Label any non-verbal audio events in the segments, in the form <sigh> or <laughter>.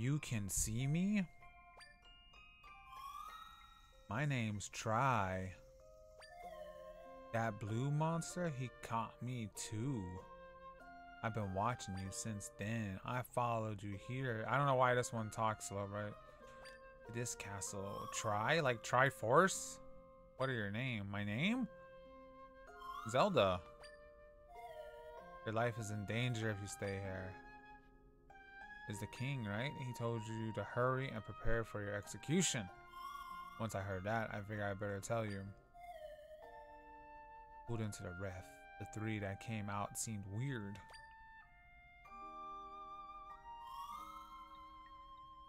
You can see me? My name's Tri. That blue monster, he caught me too. I've been watching you since then. I followed you here. I don't know why this one talks slow, right? This castle. Tri? Like Triforce? What are your name? My name? Zelda. Your life is in danger if you stay here. Is the king, right? He told you to hurry and prepare for your execution. Once I heard that, I figured I better tell you. Pulled into the rift. The three that came out seemed weird.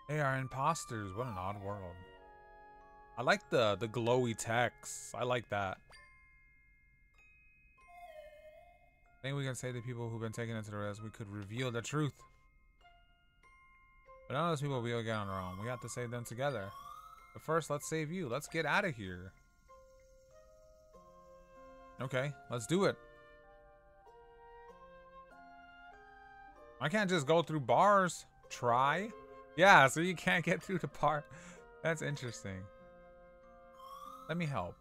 They are imposters. What an odd world. I like the the glowy text. I like that. I think we can say to people who've been taken into the rest, we could reveal the truth. But none of those people will be get on their own. We have to save them together. But first, let's save you. Let's get out of here. Okay, let's do it. I can't just go through bars. Tri. Yeah, so you can't get through the bar. <laughs> That's interesting. Let me help.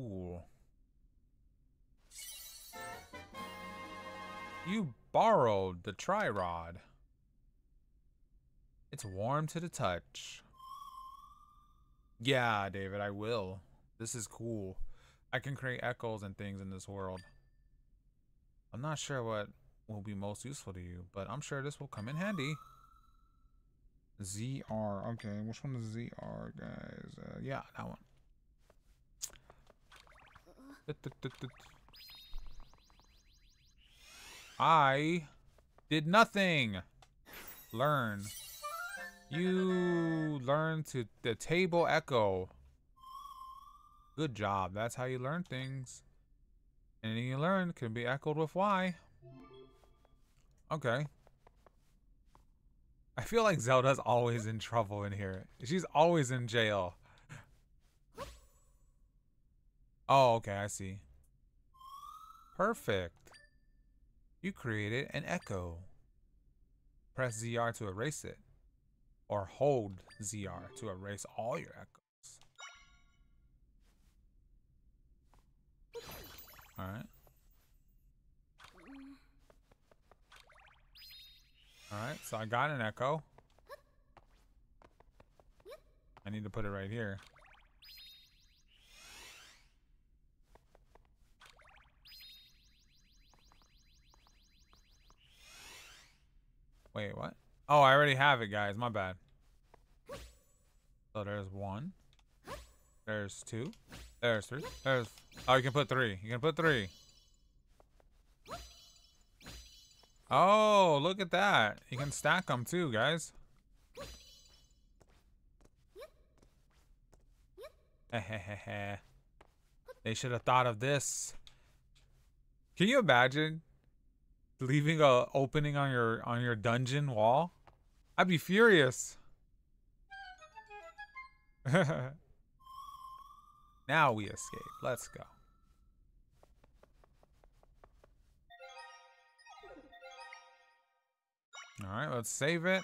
Cool. You borrowed the tri-rod. It's warm to the touch. Yeah, David, I will. This is cool. I can create echoes and things in this world. I'm not sure what will be most useful to you, but I'm sure this will come in handy. ZR. Okay, which one is ZR, guys? Uh, yeah, that one. I did nothing. Learn. You learn to the table echo. Good job. That's how you learn things. Anything you learn can be echoed with Y. Okay. I feel like Zelda's always in trouble in here. She's always in jail. Oh, okay, I see. Perfect. You created an echo. Press ZR to erase it. Or hold ZR to erase all your echoes. Alright. Alright, so I got an echo. I need to put it right here. Wait, what? Oh, I already have it, guys. My bad. So there's one. There's two. There's three. There's... Oh, you can put three. You can put three. Oh, look at that. You can stack them too, guys. <laughs> they should have thought of this. Can you imagine leaving a opening on your on your dungeon wall? I'd be furious. <laughs> now we escape. Let's go. All right, let's save it.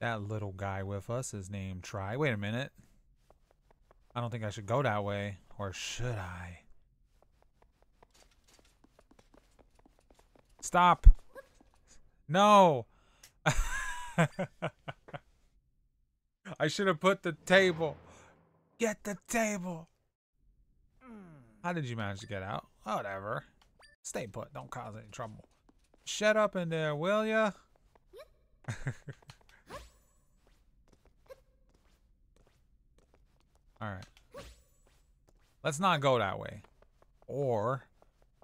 That little guy with us is named Tri. Wait a minute. I don't think I should go that way. Or should I? Stop. No. <laughs> I should have put the table. Get the table. How did you manage to get out? Whatever. Stay put. Don't cause any trouble. Shut up in there, will ya? <laughs> Alright. Let's not go that way. Or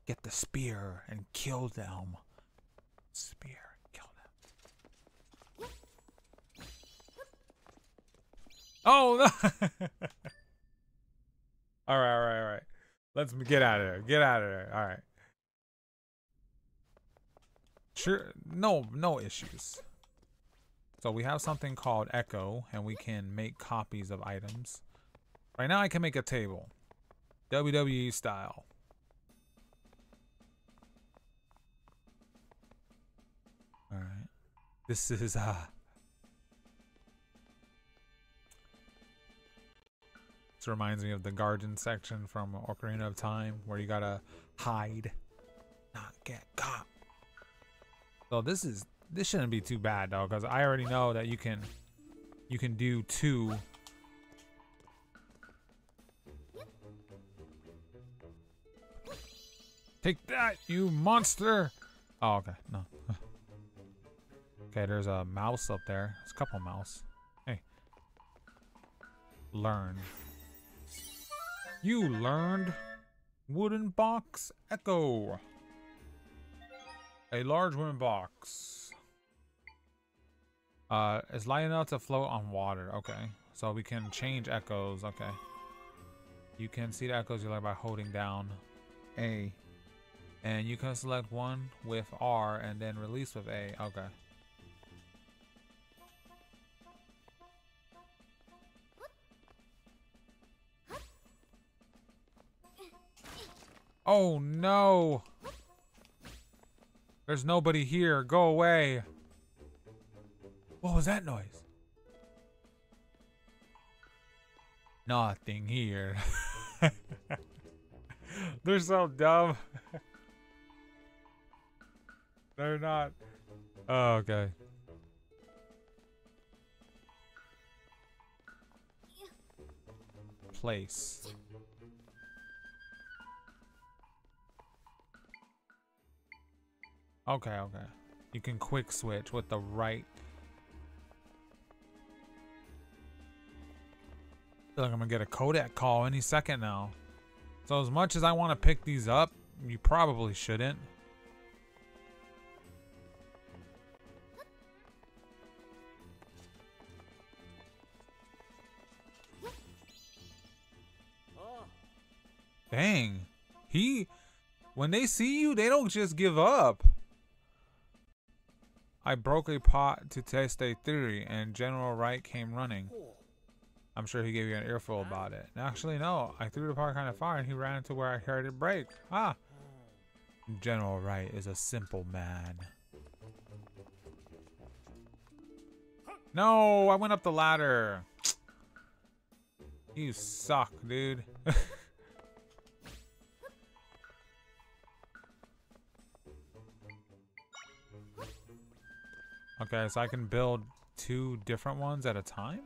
get the spear and kill them. Spear, kill them. Oh no! <laughs> all right, all right, all right. Let's get out of there. Get out of there. All right. Sure. No, no issues. So we have something called Echo, and we can make copies of items. Right now, I can make a table, WWE style. All right. This is uh This reminds me of the garden section from Ocarina of Time where you gotta hide, not get caught. So this is this shouldn't be too bad though, because I already know that you can you can do two. Take that, you monster! Oh, okay, no. <laughs> okay, there's a mouse up there. There's a couple mouse. Hey. Learn. You learned wooden box echo. A large wooden box. Uh, it's light enough to float on water. Okay, so we can change echoes. Okay, you can see the echoes you like by holding down A, and you can select one with R and then release with A. Okay. Oh no! There's nobody here. Go away. What was that noise? Nothing here. <laughs> They're so dumb. <laughs> They're not. Oh, okay. Place. Okay, okay. You can quick switch with the right. I feel like I'm gonna get a codec call any second now. So as much as I want to pick these up, you probably shouldn't. When they see you, they don't just give up. I broke a pot to test a theory, and General Wright came running. I'm sure he gave you an earful about it. Actually, no. I threw the pot kind of far, and he ran to where I heard it break. Ah. General Wright is a simple man. No, I went up the ladder. You suck, dude. <laughs> Okay, so I can build two different ones at a time?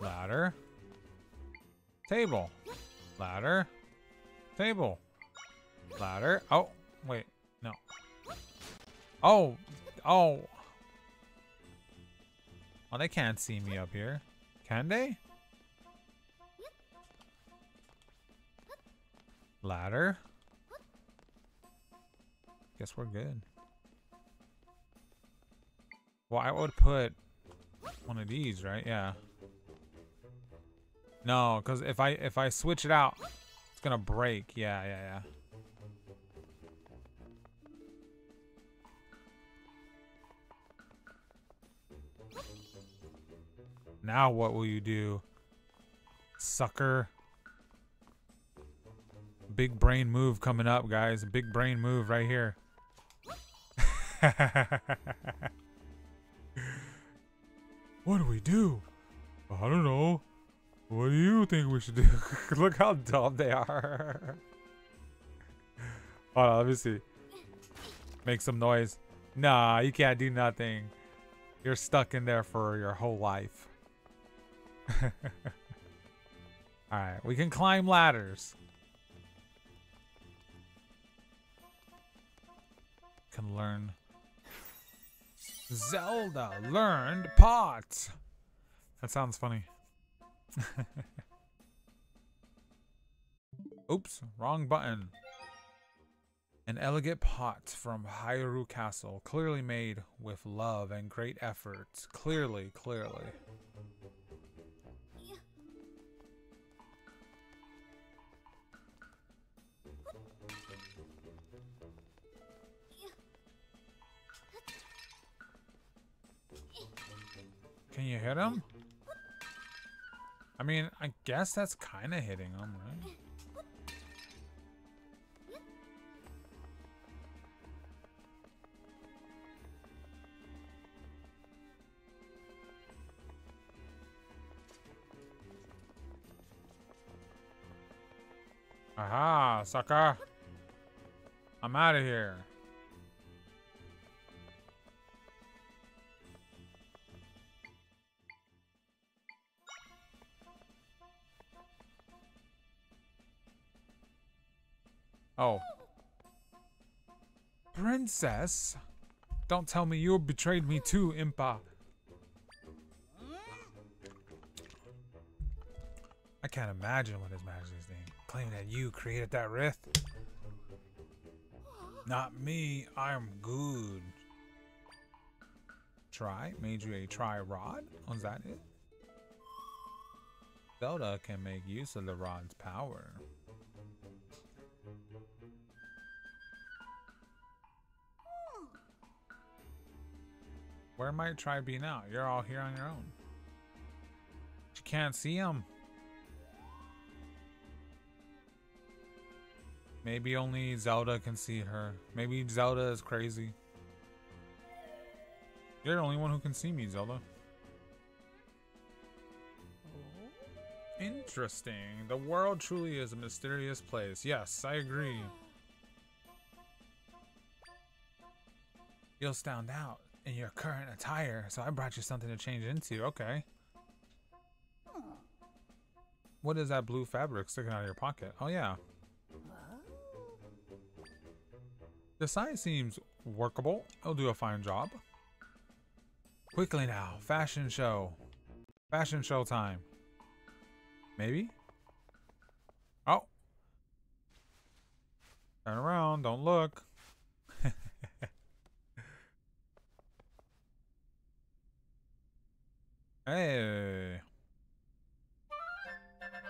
Ladder. Table. Ladder. Table. Ladder. Oh, wait. No. Oh. Oh. Oh, they can't see me up here. Can they? Ladder? Guess we're good. Well, I would put one of these, right? Yeah. No, because if I if I switch it out, it's gonna break. Yeah, yeah, yeah. Now what will you do? Sucker. Big brain move coming up, guys. Big brain move right here. <laughs> what do we do? I don't know. What do you think we should do? <laughs> Look how dumb they are. <laughs> Hold on, let me see. Make some noise. Nah, you can't do nothing. You're stuck in there for your whole life. <laughs> Alright, we can climb ladders. Can learn. Zelda learned pot. That sounds funny. <laughs> Oops, wrong button. An elegant pot from Hyrule Castle, clearly made with love and great efforts. Clearly, clearly. Can you hit him? I mean, I guess that's kind of hitting him, right? Aha, sucker. I'm out of here. Oh. Princess? Don't tell me you betrayed me too, Impa. I can't imagine what his majesty's name. Claiming that you created that rift. Not me, I'm good. Tri? Made you a Tri Rod? Oh, Was that it? Zelda can make use of the rod's power. Where might Tri be now? You're all here on your own. You can't see him. Maybe only Zelda can see her. Maybe Zelda is crazy. You're the only one who can see me, Zelda. Oh. Interesting. The world truly is a mysterious place. Yes, I agree. You'll stand out in your current attire, so I brought you something to change into. Okay. What is that blue fabric sticking out of your pocket? Oh, yeah. The size seems workable. It'll do a fine job. Quickly now, fashion show. Fashion show time. Maybe? Oh. Turn around, don't look. Hey.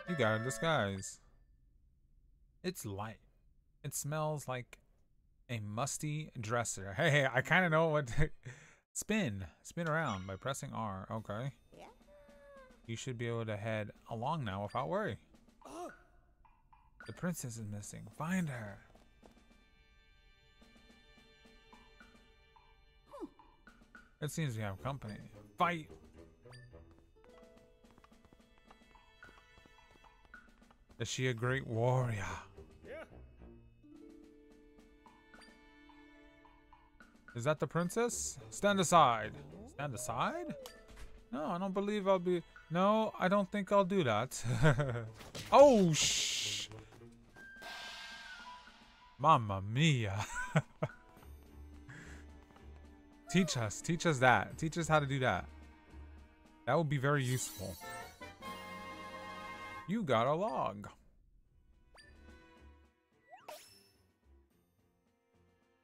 You got a disguise. It's light. It smells like a musty dresser. Hey, I kind of know what to... <laughs> Spin. Spin around by pressing R. Okay. You should be able to head along now without worry. The princess is missing. Find her. It seems we have company. Fight! Is she a great warrior? Is that the princess? Stand aside. Stand aside? No, I don't believe I'll be... No, I don't think I'll do that. <laughs> oh, shh! Mamma mia. <laughs> teach us. Teach us that. Teach us how to do that. That would be very useful. You got a log.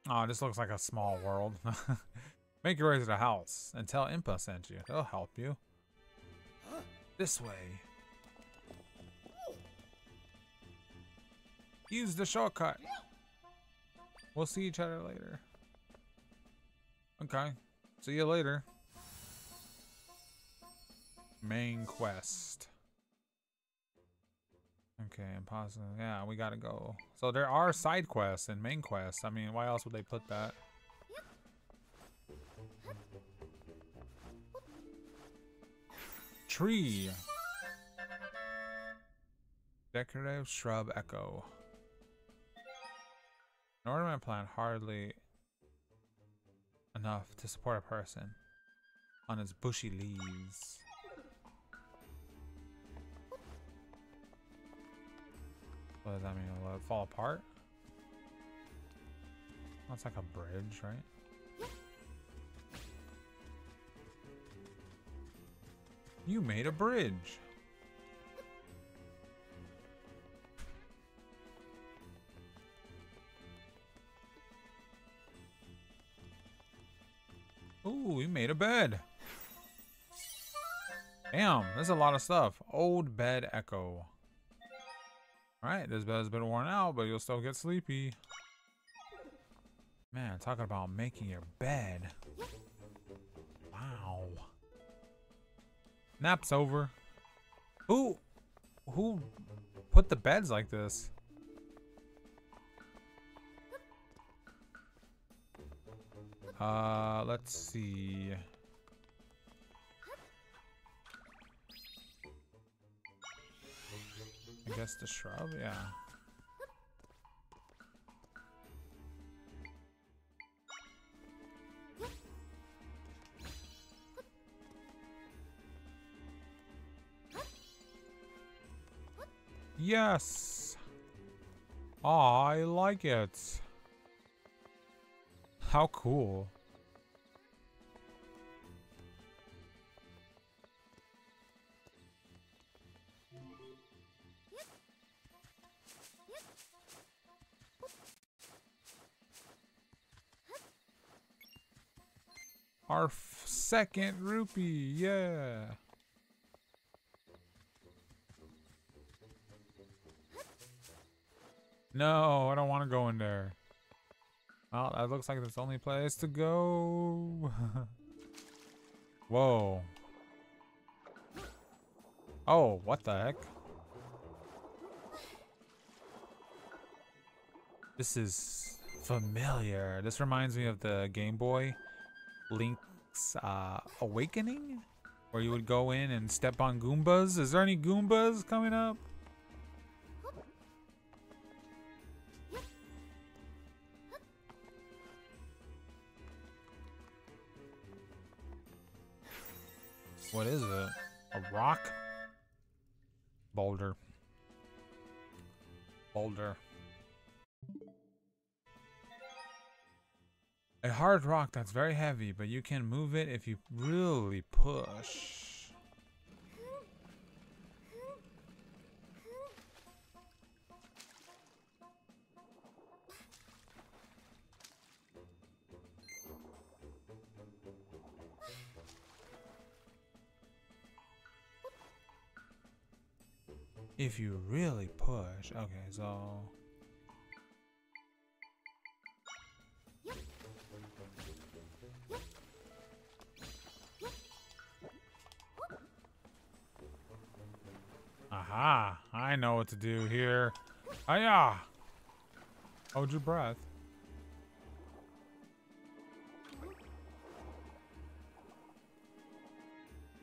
Oh, this looks like a small world. <laughs> Make your way to the house and tell Impa sent you. They'll help you. This way. Use the shortcut. We'll see each other later. Okay. See you later. Main quest. Okay, impossible. Yeah, we gotta go. So there are side quests and main quests. I mean, why else would they put that? Tree. Decorative shrub echo. An ornament plant hardly enough to support a person on its bushy leaves. What does that mean? Will it fall apart? That's like a bridge, right? You made a bridge. Ooh, you made a bed. Damn, there's a lot of stuff. Old bed echo. Alright, this bed's been worn out, but you'll still get sleepy. Man, talking about making your bed. Wow. Nap's over. Who who put the beds like this? Uh, let's see. I guess the shrub, yeah. Yes! I like it. How cool. Our second rupee, yeah. No, I don't want to go in there. Well, that looks like it's the only place to go. <laughs> Whoa. Oh, what the heck? This is familiar. This reminds me of the Game Boy Link's uh, Awakening? Where you would go in and step on Goombas. Is there any Goombas coming up? What is it? A rock? Boulder. Boulder. A hard rock that's very heavy, but you can move it if you really push. If you really push. Okay, so... Aha! I know what to do here. Hiya! Hold your breath.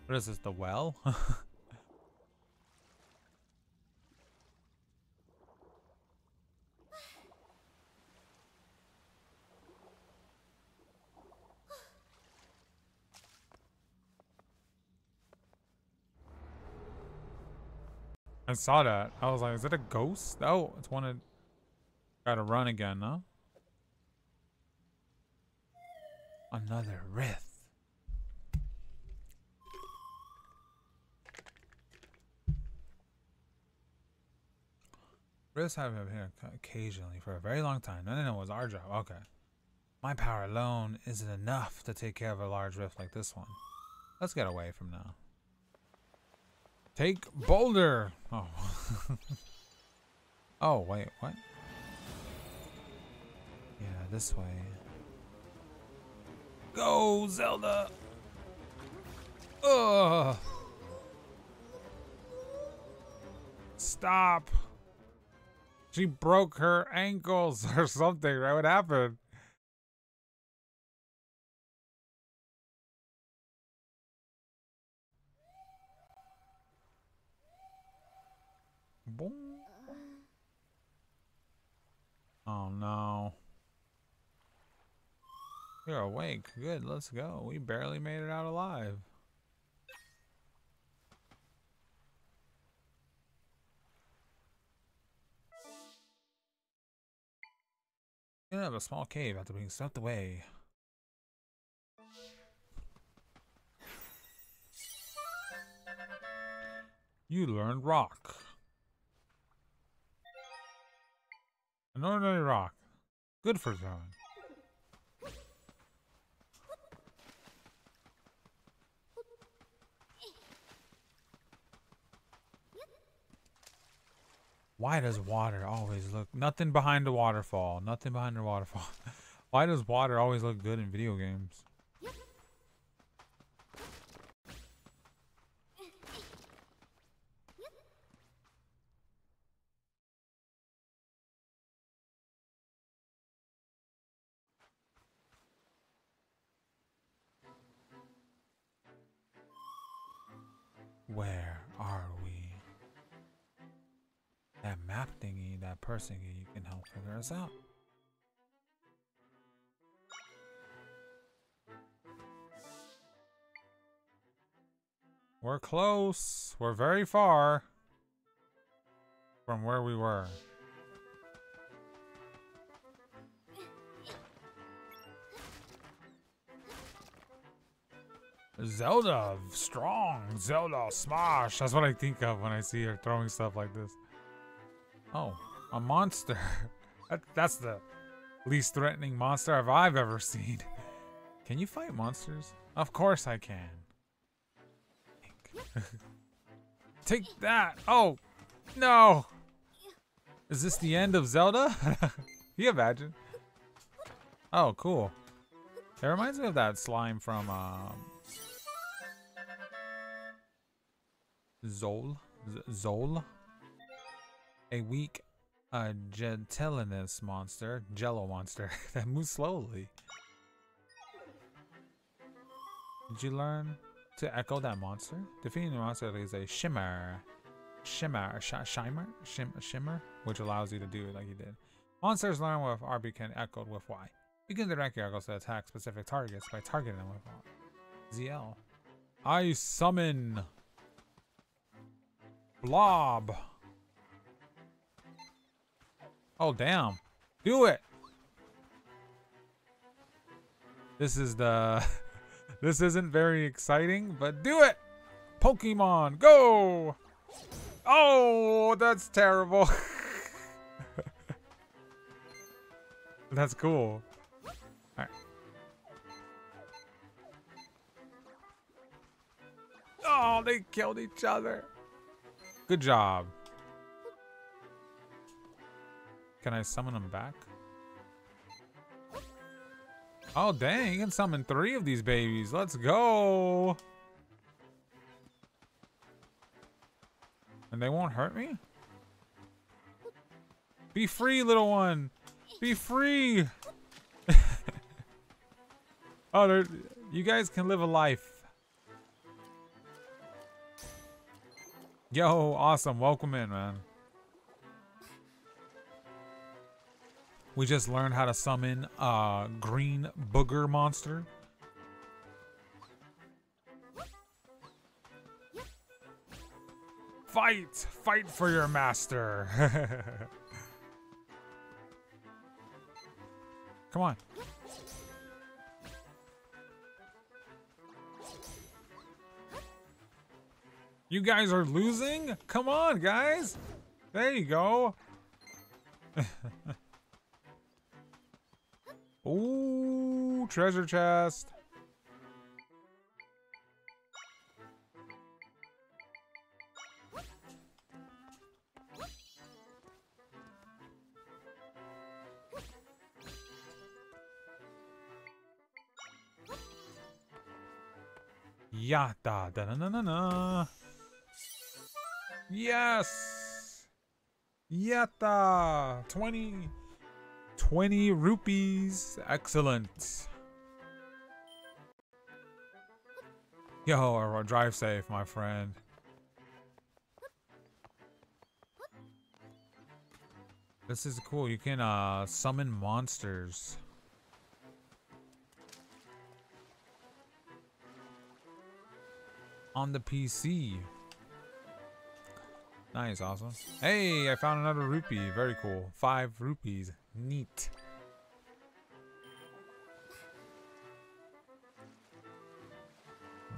What is this, the well? <laughs> I saw that. I was like, is it a ghost? Oh, it's one of... Gotta run again, huh? Another Rift. Rifts have been here occasionally for a very long time. No, no, no, it was our job. Okay. My power alone isn't enough to take care of a large rift like this one. Let's get away from now. Take Boulder. Oh. <laughs> oh, wait, what? Yeah, this way. Go, Zelda! Ugh! Stop! She broke her ankles <laughs> or something, right? What happened? Oh no. You're awake. Good, let's go. We barely made it out alive. You have a small cave after being swept away. You learned rock. An ordinary rock. Good for throwing. Why does water always look... Nothing behind a waterfall. Nothing behind a waterfall. <laughs> Why does water always look good in video games? Person you can help figure us out. We're close. We're very far from where we were. Zelda, strong. Zelda, smash. That's what I think of when I see her throwing stuff like this. Oh, a monster. <laughs> that, that's the least threatening monster I've ever seen. <laughs> Can you fight monsters? Of course I can. <laughs> Take that. Oh, no. Is this the end of Zelda? Can you imagine? Oh, cool. It reminds me of that slime from um, Zol. Z Zol. A weak uh, gelatinous monster, jello monster, <laughs> that moves slowly. Did you learn to echo that monster? Defeating the monster is a shimmer. Shimmer, sh shimmer, shim shimmer, which allows you to do it like you did. Monsters learn with RB can echoed with Y. You can direct your echoes to attack specific targets by targeting them with ZL. I summon Blob. Oh, damn. Do it. This is the... <laughs> this isn't very exciting, but do it. Pokemon, go. Oh, that's terrible. <laughs> that's cool. Oh, they killed each other. Good job. Can I summon them back? Oh, dang. You can summon three of these babies. Let's go. And they won't hurt me? Be free, little one. Be free. <laughs> oh, you guys can live a life. Yo, awesome. Welcome in, man. We just learned how to summon a green booger monster. Fight! Fight for your master! <laughs> Come on. You guys are losing? Come on, guys. There you go. <laughs> Ooh, treasure chest. Yata da na na na na. Yes! Yatta! 20, 20 rupees. Excellent. Yo, drive safe, my friend. This is cool. You can uh, summon monsters. On the PC. Nice, awesome. Hey, I found another rupee. Very cool. Five rupees. Neat.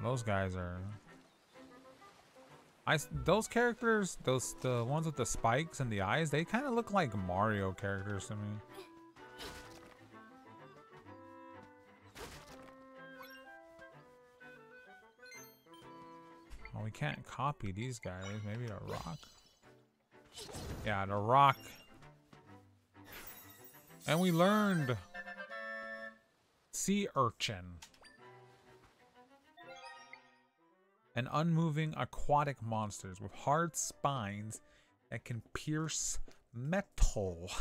Those guys are... I, those characters, those the ones with the spikes and the eyes, they kind of look like Mario characters to me. Oh, we can't copy these guys. Maybe a rock. Yeah, the rock. And we learned sea urchin. An unmoving aquatic monsters with hard spines that can pierce metal. <laughs>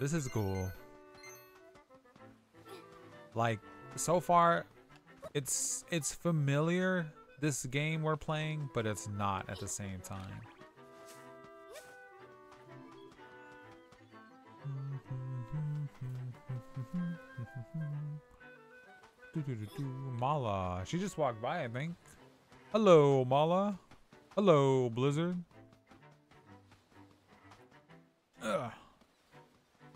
this is cool. Like, so far, it's it's familiar, this game we're playing, but it's not at the same time. Mala. She just walked by, I think. Hello, Mala. Hello, Blizzard. Alright,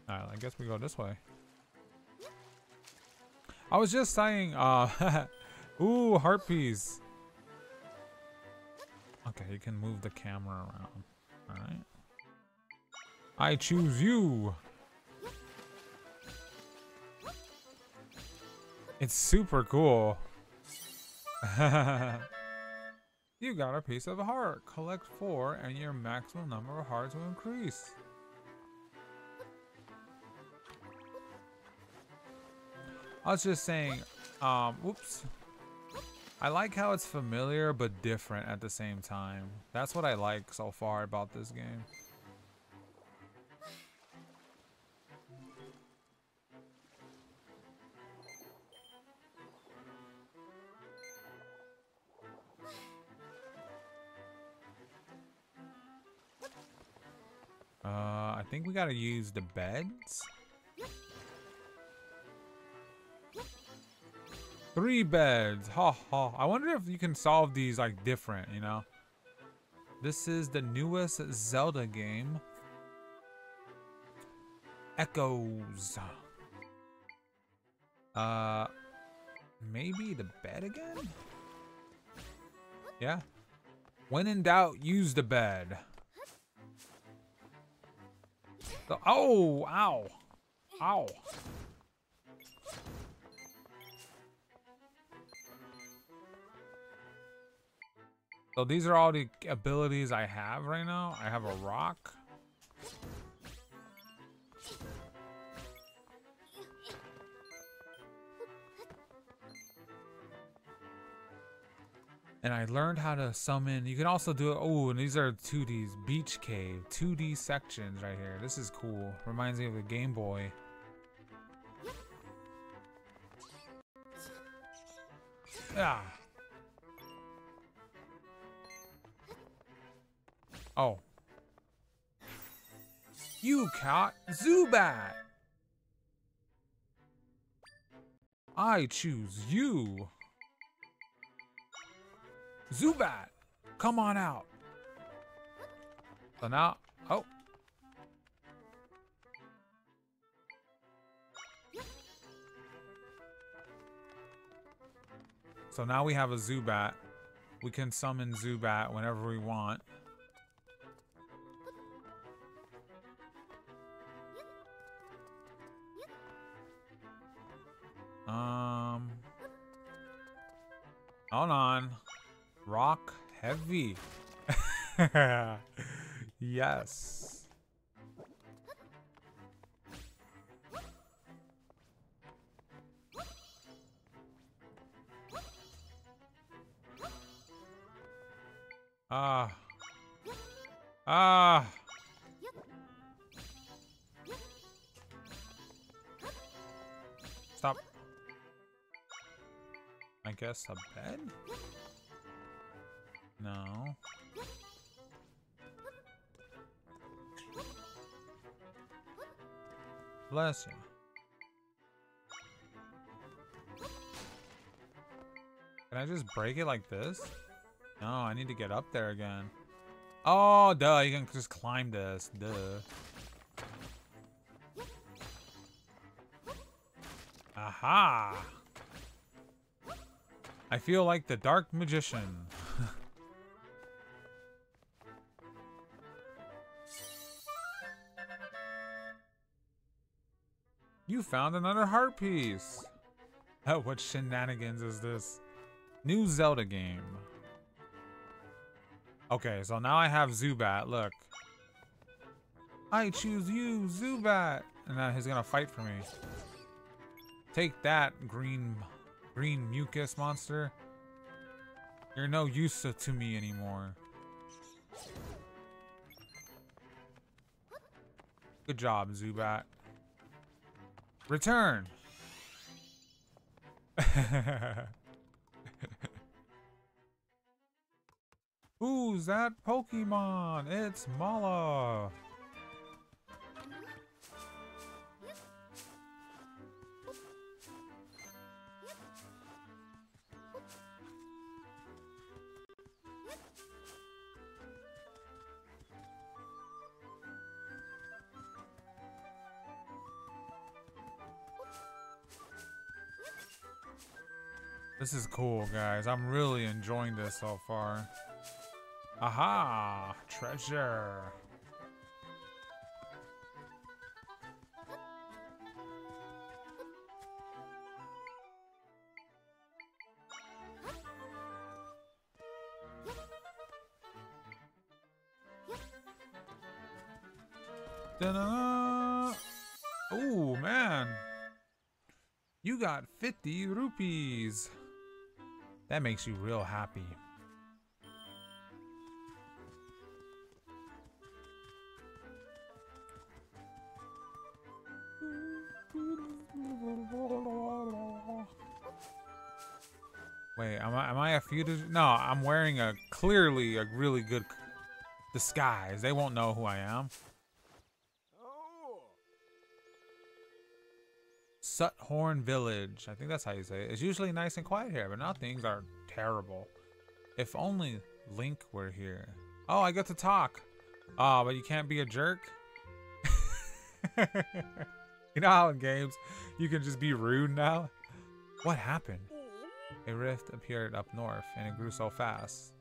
I guess we go this way. I was just saying, uh, <laughs> ooh, heart piece. Okay, you can move the camera around. Alright. I choose you. It's super cool. <laughs> you got a piece of a heart. Collect four and your maximum number of hearts will increase. I was just saying, um, whoops. I like how it's familiar but different at the same time. That's what I like so far about this game. Gotta use the beds. Three beds. Ha ha. I wonder if you can solve these like different, you know? This is the newest Zelda game. Echoes. Uh, maybe the bed again? Yeah. When in doubt, use the bed. The, oh, ow. Ow. So these are all the abilities I have right now. I have a rock. And I learned how to summon. You can also do it. Oh, and these are 2Ds. Beach Cave. 2D sections right here. This is cool. Reminds me of the Game Boy. Ah. Oh. You caught Zubat! I choose you! Zubat! Come on out! So now, oh. So now we have a Zubat. We can summon Zubat whenever we want. Um. Hold on. Rock heavy. <laughs> yes. Ah. Ah. Stop. I guess a bed? No. Bless you. Can I just break it like this? No, I need to get up there again. Oh, duh, you can just climb this. Duh. Aha! I feel like the Dark Magician. You found another heart piece. Oh, what shenanigans is this? New Zelda game. Okay, so now I have Zubat. Look. I choose you, Zubat. And now he's gonna fight for me. Take that, green, green mucus monster. You're no use to me anymore. Good job, Zubat. Return! <laughs> Who's that Pokemon? It's Mala. This is cool, guys. I'm really enjoying this so far. Aha! Treasure! Oh man. You got 50 rupees. That makes you real happy. Wait, am I, am I a fugitive? No, I'm wearing a clearly a really good disguise. They won't know who I am. Suthorn Village. I think that's how you say it. It's usually nice and quiet here, but now things are terrible. If only Link were here. Oh, I get to talk. Oh, but you can't be a jerk? <laughs> you know how in games you can just be rude now? What happened? A rift appeared up north, and it grew so fast.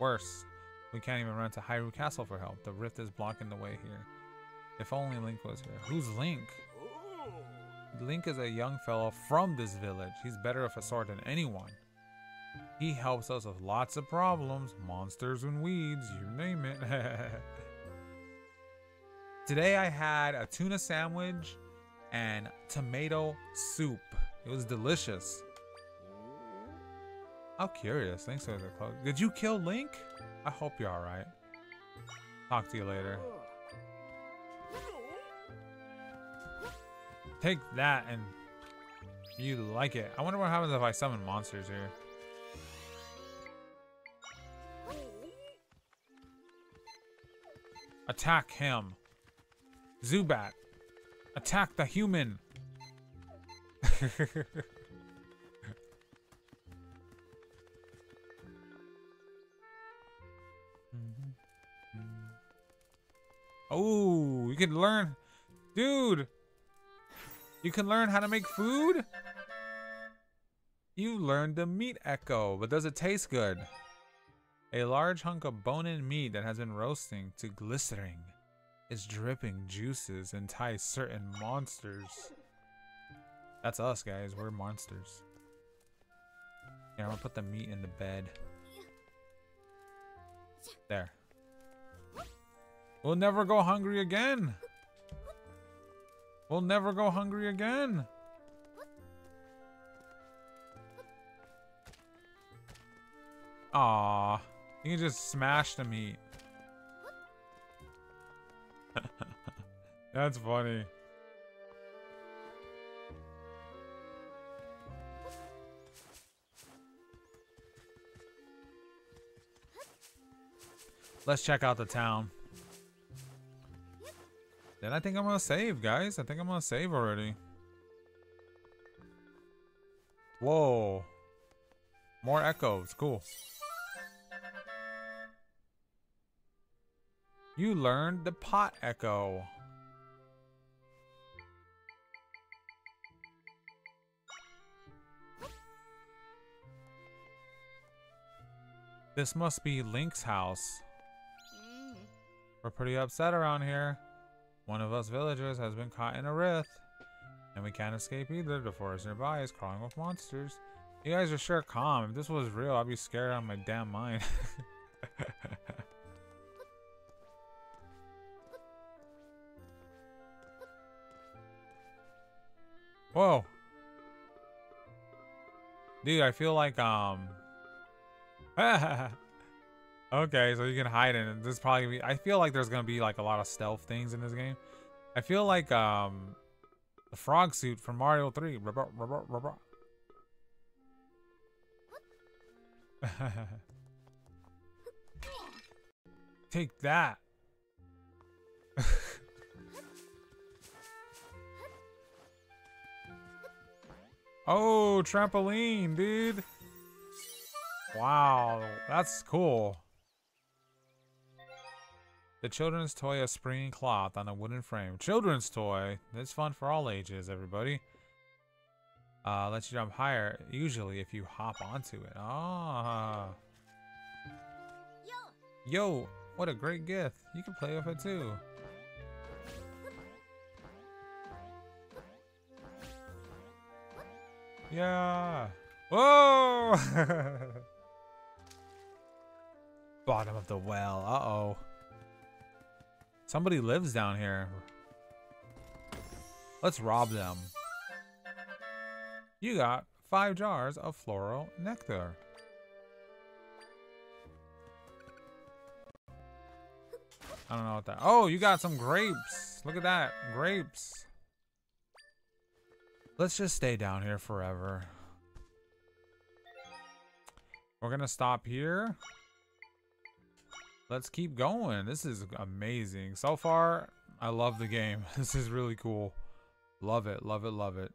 Worse, we can't even run to Hyrule Castle for help. The rift is blocking the way here. If only Link was here. Who's Link? Link is a young fellow from this village. He's better of a sword than anyone. He helps us with lots of problems, monsters and weeds, you name it. <laughs> Today I had a tuna sandwich and tomato soup. It was delicious. How curious. Thanks for the close. Did you kill Link? I hope you're alright. Talk to you later. Take that and you like it. I wonder what happens if I summon monsters here. Attack him. Zubat. Attack the human. <laughs> oh, you can learn. Dude, you can learn how to make food? You learned the meat echo, but does it taste good? A large hunk of bone-in meat that has been roasting to glistering is dripping juices entice certain monsters. That's us, guys. We're monsters. Here, I'm gonna put the meat in the bed. There. We'll never go hungry again. We'll never go hungry again. Aw. You can just smash the meat. <laughs> That's funny. Let's check out the town. Then I think I'm gonna save, guys. I think I'm gonna save already. Whoa. More echoes. Cool. You learned the pot echo. This must be Link's house. We're pretty upset around here. One of us villagers has been caught in a rift, and we can't escape either. The forest nearby is crawling with monsters. You guys are sure calm. If this was real, I'd be scared out of my damn mind. <laughs> Whoa. Dude, I feel like, um... <laughs> okay, so you can hide in it. This probably be... I feel like there's gonna be, like, a lot of stealth things in this game. I feel like, um... The frog suit from Mario 3. <laughs> Take that. <laughs> oh, trampoline, dude. Wow, that's cool. The children's toy of springing cloth on a wooden frame. Children's toy. It's fun for all ages, everybody. Uh, lets you jump higher, usually if you hop onto it. Ah. Yo, what a great gift. You can play with it too. Yeah. Whoa! <laughs> Bottom of the well. Uh-oh. Somebody lives down here. Let's rob them. You got five jars of floral nectar. I don't know what that. Oh, you got some grapes. Look at that. Grapes. Let's just stay down here forever. We're going to stop here. Let's keep going. This is amazing. So far, I love the game. <laughs> This is really cool. Love it, love it, love it.